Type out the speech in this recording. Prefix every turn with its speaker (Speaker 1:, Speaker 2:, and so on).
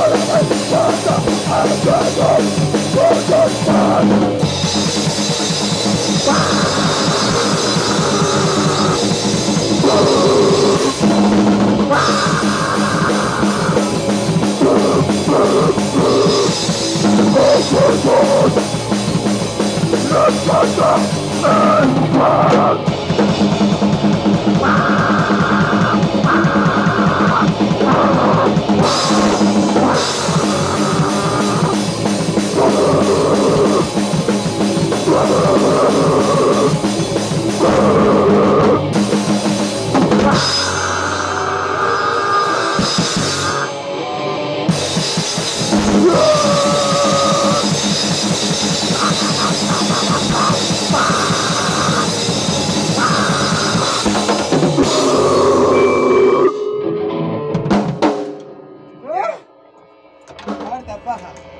Speaker 1: Let's go, तपः